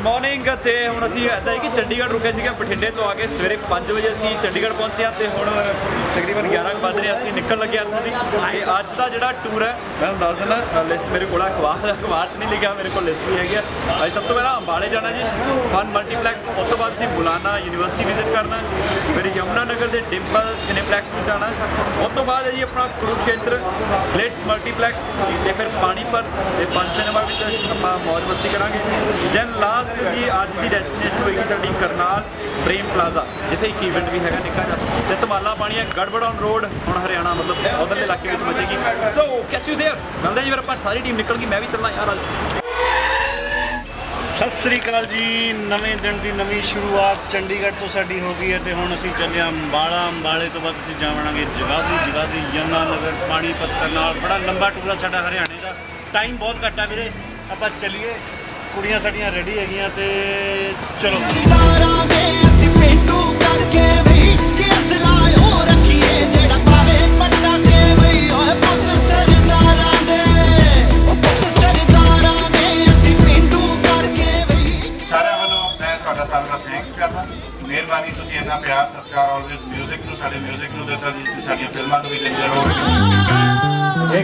Good morning ਤੇ ਹੁਣ ਅਸੀਂ ਐਦਾਂ ਹੈ ਕਿ ਚੰਡੀਗੜ੍ਹ ਰੁਕੇ ਸੀਗੇ, ਬਠਿੰਡੇ ਤੋਂ ਆ ਕੇ ਸਵੇਰੇ 5 ਵਜੇ ਅਸੀਂ ਚੰਡੀਗੜ੍ਹ ਪਹੁੰਚੇ ਹਾਂ ਤੇ ਹੁਣ ਤਕਰੀਬਨ 11 ਕੁ ਵੱਜ ਰਹੇ ਅਸੀਂ ਨਿਕਲ ਲੱਗੇ ਇੱਥੋਂ ਦੀ। ਤੇ ਅੱਜ ਦਾ ਜਿਹੜਾ ਟੂਰ ਹੈ, ਮੈਂ ਤੁਹਾਨੂੰ ਦੱਸ ਦਿੰਦਾ ਲਿਸਟ ਮੇਰੇ ਕੋਲ ਅਖਬਾਰ ਅਖਬਾਰ 'ਚ ਨਹੀਂ ਲਿਖਿਆ, ਮੇਰੇ ਕੋਲ ਲਿਸਟ ਵੀ ਹੈਗੀ ਆ। ਅੱਜ ਸਭ ਤੋਂ ਪਹਿਲਾਂ ਅੰਬਾਲੇ ਜਾਣਾ ਜੀ। ਫਨ ਮਲਟੀਪਲੈਕਸ ਉਸ ਤੋਂ ਬਾਅਦ ਅਸੀਂ ਮੁਲਾਨਾ ਯੂਨੀਵਰਸਿਟੀ ਵਿਜ਼ਿਟ ਕਰਨਾ। ਫਿਰ ਯਮੁਨਾ ਨਗਰ ਦੇ ਡਿੰਪਲ ਸਿਨੇਪਲੈਕਸ ਵਿੱਚ ਜਾਣਾ ਉਸ ਤੋਂ ਬਾਅਦ ਹੈ ਜੀ ਆਪਣਾ ਕੁਰੂਕਸ਼ੇਤਰ ਗਲੇਟਸ ਮਲਟੀਪਲੈਕਸ ਤੇ ਫਿਰ ਪਾਣੀਪਤ ਤੇ ਪੰਜ ਸਿਨੇਮਾ ਵਿੱਚ ਆਪਾਂ ਮੌਜ ਮਸਤੀ ਕਰਾਂਗੇ ਦੈਨ ਲਾਸਟ ਜੀ ਅੱਜ ਦੀ ਡੈਸਟੀਨੇਸ਼ਨ ਹੋਏਗੀ ਸਾਡੀ ਕਰਨਾਲ ਪ੍ਰੇਮ ਪਲਾਜ਼ਾ ਜਿੱਥੇ ਇੱਕ ਇਵੈਂਟ ਵੀ ਹੈਗਾ ਨਿੱਕਾ ਜਿਹਾ ਤੇ ਧਮਾਲਾ ਪਾਣੀ ਹੈ ਗੜਬੜ ਔਨ ਰੋਡ ਹੁਣ ਹਰਿਆਣਾ ਮਤਲਬ ਉਧਰਲੇ ਇਲਾਕੇ ਵਿੱਚ ਮਚੇਗੀ ਸੋ ਕੈਚ ਯੂ देयर ਮਿਲਦੇ ਜੀ ਫਿਰ ਆਪਾਂ ਸਾਰੀ ਟੀਮ ਨਿਕਲ ਗਈ ਮੈਂ ਵੀ ਚੱਲਣਾ ਯਾਰ ਅੱਜ ਸਤਿ ਸ੍ਰੀ ਅਕਾਲ ਜੀ, ਨਵੇਂ ਦਿਨ ਦੀ ਨਵੀਂ ਸ਼ੁਰੂਆਤ ਚੰਡੀਗੜ੍ਹ ਤੋਂ ਸਾਡੀ ਹੋ ਗਈ ਹੈ ਤੇ ਹੁਣ ਅਸੀਂ ਚੱਲੇ ਅੰਬਾਲਾ। ਅੰਬਾਲੇ ਤੋਂ ਬਾਅਦ ਅਸੀਂ ਜਾਵਾਂਗੇ ਜਗਾਦਰੀ ਜਗਾਦਰੀ ਯਮਨਾ ਨਗਰ ਪਾਣੀਪਤ ਕਰਨਾਲ ਬੜਾ ਲੰਬਾ ਟੂਰ ਆ ਸਾਡਾ ਹਰਿਆਣੇ ਦਾ। ਟਾਈਮ ਬਹੁਤ ਘੱਟ ਆ ਵੀਰੇ। ਆਪਾਂ ਚੱਲੀਏ। ਕੁੜੀਆਂ ਸਾਡੀਆਂ ਰੈਡੀ ਹੈਗੀਆਂ ਤੇ ਚਲੋ। ਅਸੀਂ ਪਿੰਡੂ ਕਰਕੇ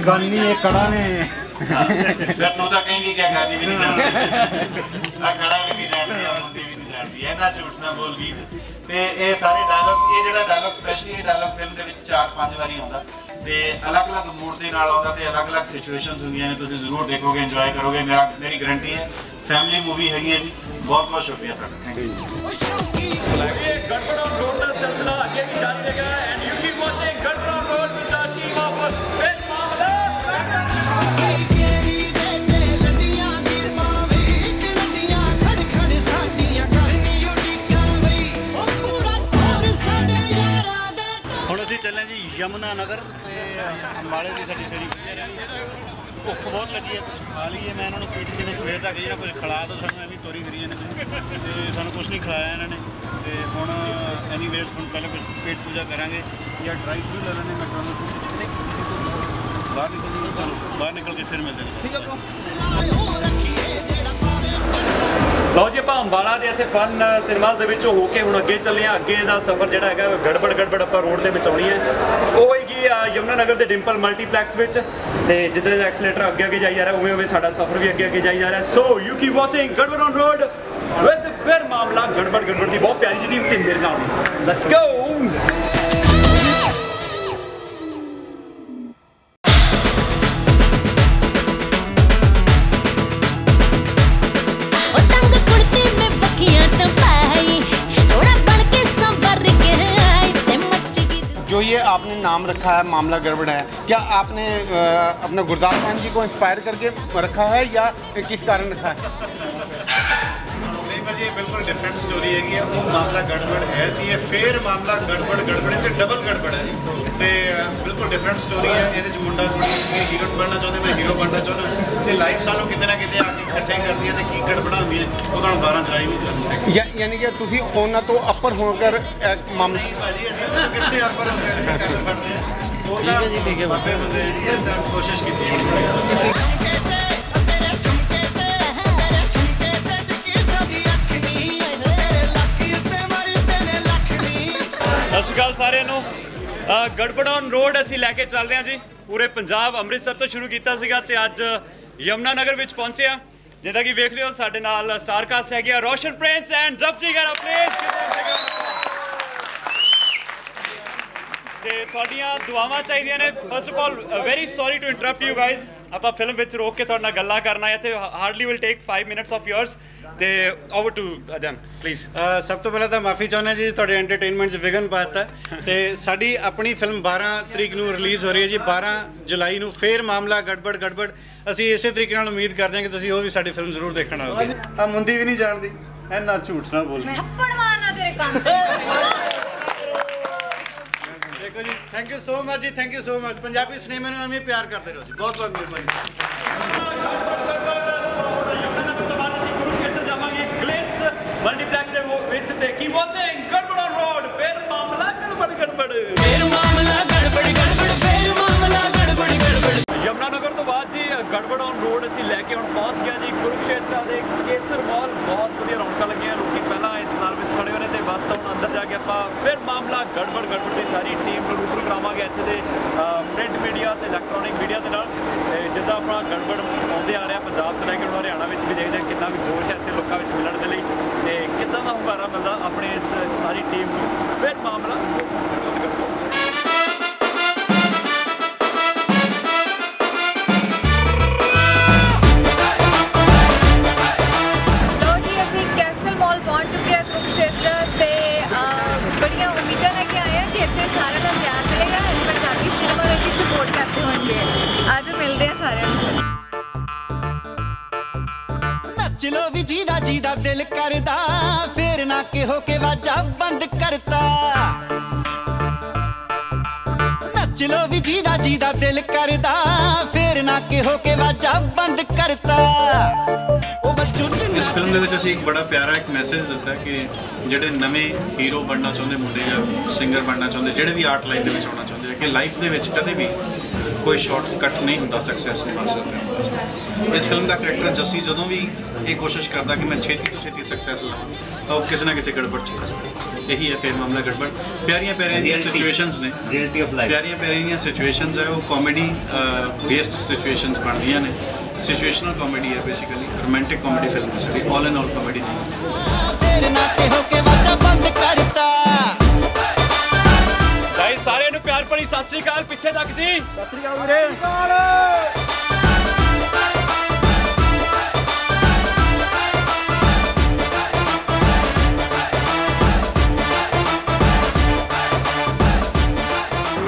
ਇਹ ਨਹੀਂ ਇਹ ਕੜਾ ਨੇ। ਫਿਰ ਤੂੰ ਤਾਂ ਕਹਿੰਦੀ ਕਿ ਗਾਣੀ ਵੀ ਨਹੀਂ ਜਾਣਦੀ ਆ ਕੜਾ ਵੀ ਨਹੀਂ ਜਾਣਦੀ ਆ ਮੁੰਦੀ ਵੀ ਨਹੀਂ ਜਾਣਦੀ ਇਹਨਾਂ ਝੂਠ ਨਾ ਬੋਲ ਗੀਤ ਤੇ ਇਹ ਸਾਰੇ ਡਾਇਲੌਗ ਇਹ ਜਿਹੜਾ ਡਾਇਲੌਗ ਸਪੈਸ਼ਲੀ ਇਹ ਡਾਇਲੌਗ ਫਿਲਮ ਦੇ ਵਿੱਚ ਚਾਰ ਪੰਜ ਵਾਰੀ ਆਉਂਦਾ। ਤੇ ਅਲੱਗ-ਅਲੱਗ ਮੂਡ ਦੇ ਨਾਲ ਆਉਂਦਾ ਤੇ ਅਲੱਗ-ਅਲੱਗ ਸਿਚੁਏਸ਼ਨਸ ਹੁੰਦੀਆਂ ਨੇ। ਤੁਸੀਂ ਜ਼ਰੂਰ ਦੇਖੋਗੇ ਇੰਜੋਏ ਕਰੋਗੇ। ਮੇਰਾ ਮੇਰੀ ਗਾਰੰਟੀ ਹੈ ਫੈਮਿਲੀ ਮੂਵੀ ਹੈਗੀ ਹੈ ਜੀ। ਬਹੁਤ ਬਹੁਤ ਸ਼ੁਕਰੀਆ ਤੁਹਾਡਾ। ਥੈਂਕ ਯੂ ਸ਼ੌਕੀ ਗੜਬੜ ਔਨ ਰੋਡ ਦਾ ਸਿਲਸਿਲਾ ਅੱਗੇ ਵੀ ਜਾਰੀ ਰਹੇਗਾ ਯਮੁਨਾ ਨਗਰ ਤੇ ਅੰਬਾਲੇ ਦੀ ਸਾਡੀ ਫੇਰੀ clear ਹੈ ਭੁੱਖ ਬਹੁਤ ਲੱਗੀ ਹੈ ਕੁਝ ਖਾ ਲਈਏ। ਮੈਂ ਇਹਨਾਂ ਨੂੰ ਪੀਟੀਸੀ ਨੂੰ ਸਵੇਰ ਤੱਕ ਜਿਹੜਾ ਨਾ ਕੁਝ ਖਿਲਾ ਦਿਓ ਸਾਨੂੰ ਐਵੇਂ ਤੋਰੀ ਫਿਰੀ ਇਹਨਾਂ ਤੁਸੀਂ ਤੇ ਸਾਨੂੰ ਕੁਝ ਨਹੀਂ ਖਿਲਾਇਆ ਇਹਨਾਂ ਨੇ। ਤੇ ਹੁਣ ਐਨੀਵੇਜ਼ ਹੁਣ ਪਹਿਲਾਂ ਕੁਝ ਪੇਟ ਪੂਜਾ ਕਰਾਂਗੇ ਜਾਂ ਡਰਾਈ ਫਰੂ ਲੈ ਲੈਣੇ ਮੈਟਰੋ ਤੋਂ। ਬਾਹਰ ਨਿਕਲ ਕੇ ਬਾਹਰ ਨਿਕਲ ਕੇ ਫਿਰ ਮਿਲਦੇ ਹਾਂ ਠੀਕ ਹੈ ਬ్రో ਲਓ ਜੀ, ਆਪਾਂ ਅੰਬਾਲਾ ਦੇ ਇੱਥੇ ਫਨ ਸਿਨੇਮਾਸ ਦੇ ਵਿੱਚੋਂ ਹੋ ਕੇ ਹੁਣ ਅੱਗੇ ਚੱਲੇ ਆ ਅੱਗੇ ਦਾ ਸਫ਼ਰ ਜਿਹੜਾ ਹੈਗਾ, ਗੜਬੜ ਗੜਬੜ ਆਪਾਂ ਰੋਡ ਦੇ ਵਿੱਚ ਆਉਣੀ ਹੈ। ਉਹ ਹੈਗੀ ਆ ਨਗਰ ਦੇ ਡਿੰਪਲ ਮਲਟੀਪਲੈਕਸ ਵਿੱਚ। ਤੇ ਜਿੱਦਾਂ ਜਿੱਦਾਂ ਐਕਸਲੇਟਰ ਅੱਗੇ ਅੱਗੇ ਜਾਈ ਜਾ ਰਿਹਾ, ਉਵੇਂ ਉਵੇਂ ਸਾਡਾ ਸਫ਼ਰ ਵੀ ਅੱਗੇ ਅੱਗੇ ਜਾਈ ਜਾ ਰਿਹਾ। ਸੋ ਯੂ ਕੀਪ ਵਾਚਿੰਗ ਗੜਬੜ ਔਨ ਰੋਡ ਵਿਦ ਫਿਰ ਮਾਮਲਾ ਗੜਬੜ ਗੜਬੜ ਦੀ ਬਹੁਤ ਪਿਆਰੀ ਜਿਹੀ ਟੀਮ ਮੇਰੇ ਨਾਲ। ਲੈਟਸ ਗੋ नाम रखा है मामला गड़बड़ है क्या आपने अपने गुरदास खान जी को इंस्पायर करके रखा है या किस कारण रखा है ਬਿਲਕੁਲ ਡਿਫਰੈਂਟ ਸਟੋਰੀ ਹੈਗੀ ਆ ਉਹ ਮਾਮਲਾ ਗੜਬੜ ਹੈ ਸੀ ਇਹ ਫੇਰ ਮਾਮਲਾ ਗੜਬੜ ਗੜਬੜੇ ਚ ਡਬਲ ਗੜਬੜ ਹੈ ਤੇ ਬਿਲਕੁਲ ਡਿਫਰੈਂਟ ਸਟੋਰੀ ਹੈ ਇਹਦੇ ਚ ਮੁੰਡਾ ਕੁੜੀ ਹੀਰੋ ਬਣਨਾ ਚਾਹੁੰਦੇ ਮੈਂ ਹੀਰੋ ਬਣਨਾ ਚਾਹੁੰਦਾ। ਤੇ ਲਾਈਫ ਸਾਨੂੰ ਕਿਤੇ ਨਾ ਕਿਤੇ ਆ ਕੇ ਇਕੱਠੇ ਕਰਦੀ ਹੈ ਤੇ ਕੀ ਗੜਬੜਾਂ ਹੁੰਦੀਆਂ ਉਹ ਤੁਹਾਨੂੰ ਬਾਰਾਂ ਜਰਾਈ ਵੀ ਦੱਸਦੇ ਯਾਨੀ ਕਿ ਤੁਸੀਂ ਉਹਨਾਂ ਤੋਂ ਅਪਰ ਹੋ ਕੇ ਮਾਮਲਾ ਭਾਜੀ ਅਸੀਂ ਕਿੱਥੇ ਅਪਰ ਹੋ ਕੇ ਗੱਲ ਫੜਦੇ ਆ ਉਹ ਠੀਕ ਹੈ ਜੀ ਠੀਕ ਹੈ। ਬੰਦੇ ਜੀ ਇਸ ਤਰ੍ਹਾਂ ਕੋਸ਼ਿਸ਼ ਕੀਤੀ ਹੈ। ਅਕਾਲ ਸਾਰਿਆਂ ਨੂੰ। ਅ, ਰੋਡ ਅਸੀਂ ਲੈ ਕੇ ਚੱਲ ਰਹੇ ਹਾਂ ਜੀ। ਪੂਰੇ ਪੰਜਾਬ ਅੰਮ੍ਰਿਤਸਰ ਤੋਂ ਸ਼ੁਰੂ ਕੀਤਾ ਸੀਗਾ ਤੇ ਅੱਜ ਯਮਨਾ ਨਗਰ ਵਿੱਚ ਪਹੁੰਚੇ ਆ ਜਿੱਦਾਂ ਕਿ ਵੇਖ ਰਹੇ ਹੋ ਸਾਡੇ ਨਾਲ ਸਟਾਰ ਕਾਸਟ ਹੈਗੀ ਆ ਰੋਸ਼ਨ ਪ੍ਰਿੰਸ ਐਂਡ ਜਪਜੀ ਗਰਾ। ਪਲੀਜ਼ ਤੇ ਤੁਹਾਡੀਆਂ ਦੁਆਵਾਂ ਚਾਹੀਦੀਆਂ ਨੇ। First of all very sorry to interrupt you guys ਆਪਾਂ ਫਿਲਮ ਵਿੱਚ ਰੋਕ ਕੇ ਤੁਹਾਡੇ ਨਾਲ ਗੱਲਾਂ ਕਰਨਾ ਹੈ। ਤੇ hardly will take 5 minutes of yours ਤੇ ਓਵਰ ਟੂ ਅਦਨ ਪਲੀਜ਼ ਸਭ ਤੋਂ ਪਹਿਲਾਂ ਤਾਂ ਮਾਫੀ ਚਾਹੁੰਦਾ ਜੀ ਤੁਹਾਡੇ ਐਂਟਰਟੇਨਮੈਂਟ 'ਚ ਵਿਗਨ ਪਾਤਾ ਤੇ ਸਾਡੀ ਆਪਣੀ ਫਿਲਮ 12 ਤਰੀਕ ਨੂੰ ਰਿਲੀਜ਼ ਹੋ ਰਹੀ ਹੈ ਜੀ। 12 ਜੁਲਾਈ ਨੂੰ ਫੇਰ ਮਾਮਲਾ ਗੜਬੜ ਗੜਬੜ। ਅਸੀਂ ਇਸੇ ਤਰੀਕੇ ਨਾਲ ਉਮੀਦ ਕਰਦੇ ਹਾਂ ਕਿ ਤੁਸੀਂ ਉਹ ਵੀ ਸਾਡੀ ਫਿਲਮ ਜ਼ਰੂਰ ਦੇਖਣ ਆਓਗੇ। ਆ ਮੁੰਦੀ ਵੀ ਨਹੀਂ ਜਾਣਦੀ। ਐ ਨਾ ਝੂਠ ਨਾ ਬੋਲ। ਥੱਪੜ ਮਾਰਨਾ ਤੇਰੇ ਕੰਨ ਤੇ। ਯੂ ਸੋ ਮਚ ਜੀ thank you so much Punjabi ਸਿਨੇਮੇ ਨੂੰ ਐਵੇਂ ਪਿਆਰ ਕਰਦੇ ਰਹੋ ਜੀ। ਬਹੁਤ ਬਹੁਤ ਮਿਹਰਬਾਨੀ। ਮਲਟੀਪਲੈਕਸ ਦੇ ਵਿੱਚ ਤੇ ਕੀ ਵਾਚਿੰਗ ਗੜਬੜ ਰੋਡ ਫਿਰ ਮਾਮਲਾ ਗੜਬੜ ਗੜਬੜ ਫੇਰ ਮਾਮਲਾ ਗੜਬੜ ਗੜਬੜ ਫੇਰ ਮਾਮਲਾ ਗੜਬੜ ਗੜਬੜ ਯਮਨਾ ਨਗਰ ਤੋਂ ਬਾਅਦ ਜੀ, ਗੜਬੜ ਔਨ ਰੋਡ ਅਸੀਂ ਲੈ ਕੇ ਹੁਣ ਪਹੁੰਚ ਗਿਆ ਜੀ ਕੁਰੂਕਸ਼ੇਤਰ ਦੇ ਕੇਸਰ ਮਾਲ ਬਹੁਤ ਵਧੀਆ ਪੂਰਾ ਗੜਬੜ ਆਉਂਦੇ ਆ ਰਿਹਾ ਪੰਜਾਬ ਤੋਂ ਲੈ ਕੇ ਹੁਣ ਹਰਿਆਣਾ ਵਿੱਚ ਵੀ ਦੇਖਦੇ ਹਾਂ ਕਿੰਨਾ ਵੀ ਜੋਸ਼ ਹੈ ਇੱਥੇ ਲੋਕਾਂ ਵਿੱਚ ਮਿਲਣ ਦੇ ਲਈ ਤੇ ਕਿੱਦਾਂ ਦਾ ਹੁੰਗਾਰਾ ਮਿਲਦਾ ਆਪਣੇ ਇਸ ਸਾਰੀ ਬੰਦ ਕਰਤਾ ਨੱਚ ਲੋ ਵੀ ਜੀਦਾ ਜੀਦਾ ਦਿਲ ਕਰਦਾ, ਫੇਰ ਨਾ ਕਿਹੋ ਕੇ ਵਾਜਾ ਬੰਦ ਕਰਤਾ। ਉਹ ਵੱਜੂ ਇਸ ਫਿਲਮ ਦੇ ਵਿੱਚ ਅਸੀਂ ਇੱਕ ਬੜਾ ਪਿਆਰਾ ਇੱਕ ਮੈਸੇਜ ਦਿੱਤਾ ਕਿ ਜਿਹੜੇ ਨਵੇਂ ਹੀਰੋ ਬਣਨਾ ਚਾਹੁੰਦੇ ਮੁੰਡੇ ਜਾਂ ਸਿੰਗਰ ਬਣਨਾ ਚਾਹੁੰਦੇ, ਜਿਹੜੇ ਵੀ ਆਰਟ ਲਾਈਨ ਦੇ ਵਿੱਚ ਆਉਣਾ ਚਾਹੁੰਦੇ ਆ, ਕਿ ਲਾਈਫ ਦੇ ਵਿੱਚ ਕਦੇ ਵੀ ਕੋਈ ਸ਼ਾਰਟਕਟ ਨਹੀਂ ਹੁੰਦਾ ਸਕਸੈਸ ਨੂੰ ਹਾਸਲ ਕਰਨ ਵਾਸਤੇ ਇਸ ਫਿਲਮ ਦਾ ਕਰੈਕਟਰ ਜੱਸੀ ਜਦੋਂ ਵੀ ਇਹ ਕੋਸ਼ਿਸ਼ ਕਰਦਾ ਕਿ ਮੈਂ ਛੇਤੀ ਤੋਂ ਛੇਤੀ ਸਕਸੈਸ ਲਾਵਾਂ ਤਾਂ ਉਹ ਕਿਸੇ ਨਾ ਕਿਸੇ ਗੜਬੜ ਚ ਫਸਦਾ ਇਹੀ ਹੈ ਫਿਰ ਮਾਮਲਾ ਗੜਬੜ ਪਿਆਰੀਆਂ ਪਿਆਰੀਆਂ ਦੀਆਂ ਸਿਚੁਏਸ਼ਨਸ ਨੇ ਰਿਐਲਿਟੀ ਆਫ ਲਾਈਫ ਪਿਆਰੀਆਂ ਪਿਆਰੀਆਂ ਸਿਚੁਏਸ਼ਨਸ ਹੈ ਉਹ ਕਾਮੇਡੀ ਬੇਸਡ ਸਿਚੁਏਸ਼ਨਸ ਬਣਦੀਆਂ ਨੇ ਸਿਚੁਏਸ਼ਨਲ ਕਾਮੇਡੀ ਹੈ ਬੇਸਿਕਲੀ ਰੋਮਾਂਟਿਕ ਕਾਮੇਡੀ ਫਿਲਮ ਹੈ ਸਾਡੀ ਆਲ ਇਨ ਆਲ ਕਾਮੇਡੀ ਨਹੀਂ ਭਰੀ ਸਤਿ ਸ੍ਰੀ ਅਕਾਲ ਪਿੱਛੇ ਤੱਕ ਜੀ। ਸਤਿ ਸ੍ਰੀ ਅਕਾਲ ਵੀਰੇ।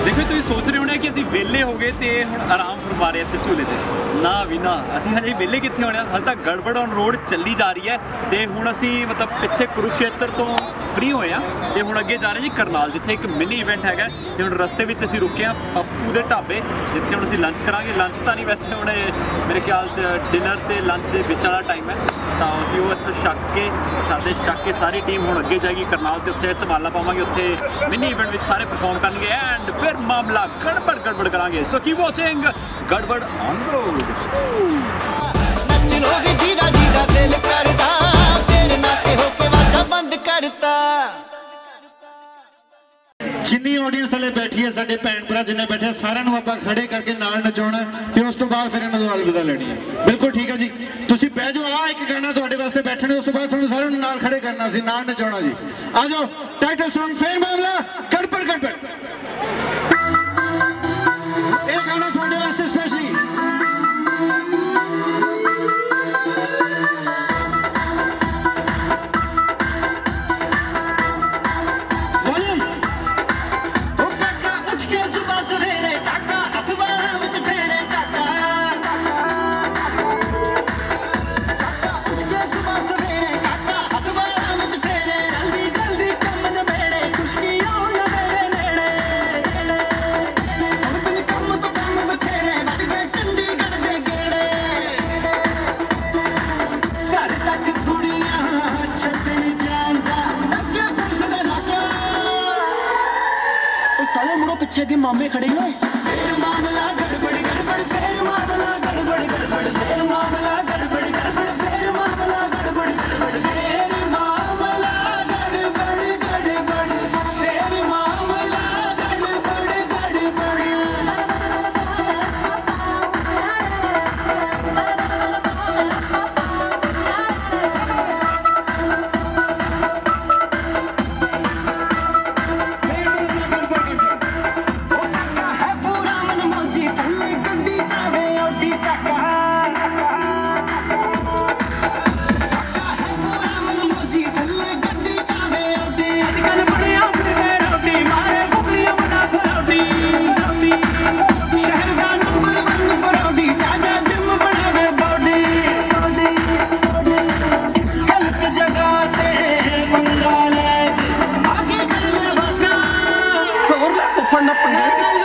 ਦੇਖੋ ਤੁਸੀਂ ਸੋਚ ਰਹੇ ਹੋਣੇ ਕਿ ਅਸੀਂ ਵਿਹਲੇ ਹੋ ਗਏ ਤੇ ਹੁਣ ਆਰਾਮ ਫਰਮਾ ਰਹੇ ਇੱਥੇ ਝੂਲੇ ਤੇ। ਨਾ ਵੀ ਨਾ ਅਸੀਂ ਹਜੇ ਵਿਹਲੇ ਕਿੱਥੇ ਹੋਣੇ ਆ? ਹਾਲੇ ਤੱਕ ਗੜਬੜ ਔਨ ਰੋਡ ਚੱਲੀ ਜਾ ਰਹੀ ਹੈ ਤੇ ਹੁਣ ਅਸੀਂ ਮਤਲਬ ਪਿੱਛੇ ਕੁਰੂਕਸ਼ੇਤਰ ਤੋਂ ਫ੍ਰੀ ਹੋਏ ਆ। ਤੇ ਹੁਣ ਅੱਗੇ ਜਾ ਰਹੇ ਜੀ ਕਰਨਾਲ, ਜਿੱਥੇ ਇੱਕ ਮਿਨੀ ਇਵੈਂਟ ਹੈਗਾ। ਤੇ ਹੁਣ ਰਸਤੇ ਵਿੱਚ ਅਸੀਂ ਰੁਕੇ ਆ ਪੱਪੂ ਦੇ ਢਾਬੇ, ਜਿੱਥੇ ਹੁਣ ਅਸੀਂ ਲੰਚ ਕਰਾਂਗੇ। ਲੰਚ ਤਾਂ ਨਹੀਂ ਵੈਸੇ ਹੁਣ ਮੇਰੇ ਖਿਆਲ 'ਚ ਡਿਨਰ ਤੇ ਲੰਚ ਦੇ ਵਿੱਚ ਵਾਲਾ ਟਾਈਮ ਹੈ। ਤਾਂ ਅਸੀਂ ਉਹ ਇੱਥੋਂ ਛੱਕ ਕੇ ਪ੍ਰਸ਼ਾਦੇ ਛੱਕ ਕੇ ਸਾਰੀ ਟੀਮ ਹੁਣ ਅੱਗੇ ਜਾਏਗੀ ਕਰਨਾਲ ਤੇ ਉੱਥੇ ਧਮਾਲਾ ਪਾਵਾਂਗੇ। ਉੱਥੇ ਮਿੰਨੀ ਇਵੈਂਟ ਵਿੱਚ ਸਾਰੇ ਪਰਫਾਰਮ ਕਰਨਗੇ। ਐਂਡ ਫਿਰ ਮਾਮਲਾ ਗੜਬੜ ਗੜਬੜ ਕਰਾਂਗੇ। ਸੋ ਕੀ ਵਾਚਿੰਗ ਗੜਬੜ ਔਨ ਰੋਡ ਨੱਚ ਲੋ ਜੀਦਾ ਜੀਦਾ ਦਿਲ ਕਰਦਾ। ਜਿੰਨੀ ਆਡੀਅנס ਥੱਲੇ ਬੈਠੀ ਹੈ ਸਾਡੇ ਭੈਣ ਭਰਾ ਜਿੰਨੇ ਬੈਠੇ ਆ, ਸਾਰਿਆਂ ਨੂੰ ਆਪਾਂ ਖੜੇ ਕਰਕੇ ਨਾਲ ਨਚਾਉਣਾ ਤੇ ਉਸ ਤੋਂ ਬਾਅਦ ਫਿਰ ਇਹਨਾਂ ਨੂੰ ਅਲਵਿਦਾ ਲੈਣੀ ਹੈ। ਬਿਲਕੁਲ ਠੀਕ ਹੈ ਜੀ। ਤੁਸੀਂ ਬਹਿ ਜਾਓ ਆ ਇੱਕ ਗਾਣਾ ਤੁਹਾਡੇ ਵਾਸਤੇ ਬੈਠਣੇ ਉਸ ਤੋਂ ਬਾਅਦ ਤੁਹਾਨੂੰ ਸਾਰਿਆਂ ਨੂੰ ਨਾਲ ਖੜੇ ਕਰਨਾ ਸੀ ਨਾਲ ਨਚਾਉਣਾ ਜੀ। ਆ ਜਾਓ ਟਾਈਟਲ Song ਫੇਰ ਮਾਮਲਾ ਗੜਬੜ ਗੜਬੜ ਇਹ ਗਾਣਾ ਤੁਹਾਡੇ ਵਾਸਤੇ ਸਪੈਸ਼ਲ ਮਾਮੇ ਖੜੇ ਨੇ?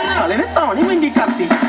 Natale, ne stavo nemmeno indicarti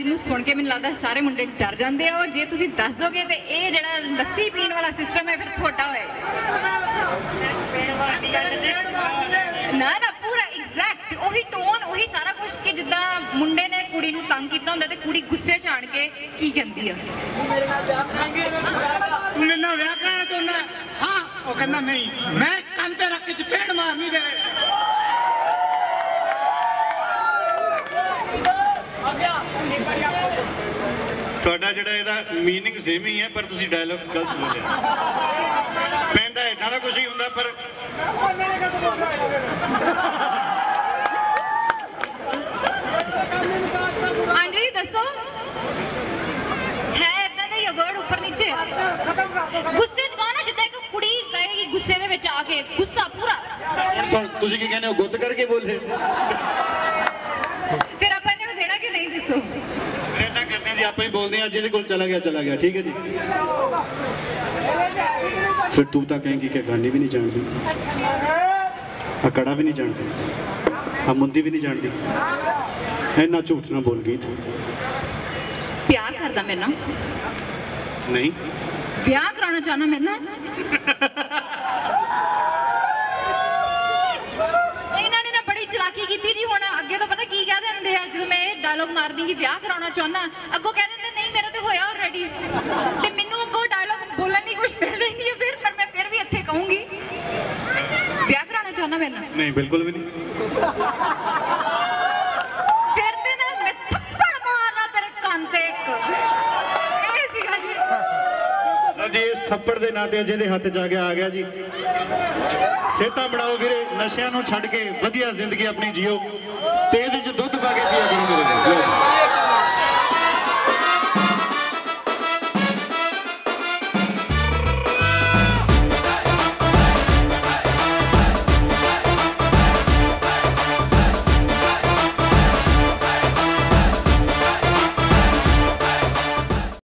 ਜਿਹਨੂੰ ਸੁਣ ਕੇ ਮੈਨੂੰ ਲੱਗਦਾ ਸਾਰੇ ਮੁੰਡੇ ਡਰ ਜਾਂਦੇ ਆ। ਔਰ ਜੇ ਤੁਸੀਂ ਦੱਸ ਦੋਗੇ ਤੇ ਇਹ ਜਿਹੜਾ ਲੱਸੀ ਪੀਣ ਵਾਲਾ ਸਿਸਟਮ ਹੈ, ਫਿਰ ਤੁਹਾਡਾ ਹੋਏਗਾ ਨਾ ਨਾ, ਪੂਰਾ ਐਗਜ਼ੈਕਟ ਉਹੀ ਟੋਨ ਉਹੀ ਸਾਰਾ ਕੁਝ ਕਿ ਜਿੱਦਾਂ ਮੁੰਡੇ ਨੇ ਕੁੜੀ ਨੂੰ ਤੰਗ ਕੀਤਾ ਹੁੰਦਾ ਤੇ ਕੁੜੀ ਗੁੱਸੇ 'ਚ ਆਣ ਕੇ ਕੀ ਕਹਿੰਦੀ ਆ। ਤੂੰ ਮੇਰੇ ਨਾਲ ਵਿਆਹ ਕਰਾਉਣਾ ਚਾਹੁੰਦਾ? ਹੈ? ਹਾਂ, ਉਹ ਕਹਿੰਦਾ ਨਹੀਂ। ਮੈਂ ਕੰਨ ਤੇ ਰੱਖ ਕੇ ਚਪੇੜ ਮਾਰਨੀ ਤੇਰੇ। ਪੈਂਦਾ ਜਿਹੜਾ ਇਹਦਾ ਮੀਨਿੰਗ ਸੇਮ ਹੀ ਹੈ ਪਰ ਤੁਸੀਂ ਡਾਇਲੌਗ ਗਲਤ ਬੋਲਿਆ ਪੈਂਦਾ ਇਦਾਂ ਦਾ ਕੁਝ ਹੀ ਹੁੰਦਾ ਪਰ ਆਂਟੀ ਦੱਸੋ। ਹੈ ਇਦਾਂ ਦਾ ਹੀ ਵਰਡ ਉੱਪਰ ਨੀਚੇ? ਗੁੱਸੇ ਚ ਕਹਣਾ ਜਿੱਦਾਂ ਇੱਕ ਕੁੜੀ ਕਹੇਗੀ ਗੁੱਸੇ ਦੇ ਵਿੱਚ ਆ ਕੇ ਗੁੱਸਾ ਪੂਰਾ? ਤੁਸੀਂ ਕੀ ਕਹਿੰਦੇ ਹੋ ਗੁੱਤ ਕਰਕੇ ਬੋਲੇ? ਜੀ ਆਪਾਂ ਹੀ ਬੋਲਦੇ ਹਾਂ ਜਿਹਦੇ ਕੋਲ ਚਲਾ ਗਿਆ ਚਲਾ ਗਿਆ ਠੀਕ ਹੈ ਜੀ। ਫਿਰ ਤੂੰ ਤਾਂ ਕਹੇਂਗੀ ਕਿ ਗਾਨੀ ਵੀ ਨਹੀਂ ਜਾਣਦੀ ਆ ਕੜਾ ਵੀ ਨਹੀਂ ਜਾਣਦੀ ਆ ਮੁੰਦੀ ਵੀ ਨਹੀਂ ਜਾਣਦੀ। ਇੰਨਾ ਝੂਠ ਨਾ ਬੋਲ ਗਈ ਤੂੰ ਪਿਆਰ ਕਰਦਾ ਮੇਰੇ ਨਾਲ। ਨਹੀਂ। ਵਿਆਹ ਕਰਾਉਣਾ ਚਾਹਨਾ ਮੇਰੇ ਨਾਲ ਇਹਨਾਂ ਨੇ ਨਾ ਬੜੀ ਚਲਾਕੀ ਕੀਤੀ ਜੀ ਹੁਣ ਅੱਗੇ ਤੋਂ ਪਤਾ ਕੀ ਕਹਿ ਦਿੰਦੇ ਆ ਜਦੋਂ ਮੈਂ ਇਹ ਡਾਇਲੋਗ ਮਾਰਦੀ ਕਿ ਵਿਆਹ ਕਰਾਉਣਾ ਚਾਹੁੰਦਾ। ਅੱਗੋਂ ਕਹਿ ਦਿੰਦੇ ਨਹੀਂ ਮੇਰਾ ਤੇ ਹੋਇਆ ਆਲਰੇਡੀ ਤੇ ਮੈਨੂੰ ਅੱਗੋਂ ਡਾਇਲੋਗ ਬੋਲਣ ਦੀ ਕੁਝ ਮਿਲਦਾ ਹੀ ਨਹੀਂ ਹੈ ਫਿਰ ਪਰ ਮੈਂ ਫਿਰ ਵੀ ਇੱਥੇ ਕਹੂੰਗੀ। ਵਿਆਹ ਕਰਾਉਣਾ ਚਾਹੁੰਦਾ ਨਾਲ ਨਹੀਂ ਬਿਲਕੁਲ ਵੀ ਨਹੀਂ। ਫਿਰ ਤੇ ਨਾ ਮੈਂ ਥੱਪੜ ਮਾਰਨਾ ਤੇਰੇ ਕੰਨ ਤੇ ਇੱਕ। ਇਹ ਸੀਗਾ ਜੀ। ਲਓ ਜੀ ਇਸ ਥੱਪੜ ਦੇ ਨਾਂ ਤੇ ਜਿਹਦੇ ਹੱਥ 'ਚ ਆ ਗਿਆ ਆ ਗਿਆ ਜੀ। ਸਿਹਤਾਂ ਬਣਾਓ ਵੀਰੇ, ਨਸ਼ਿਆਂ ਨੂੰ ਛੱਡ ਕੇ ਵਧੀਆ ਜ਼ਿੰਦਗੀ ਆਪਣੀ ਜੀਓ। ਤੇ ਇਹਦੇ 'ਚ ਦੁੱਧ ਪਾ ਕੇ ਪੀਆ ਕਰੋ ਮੇਰੇ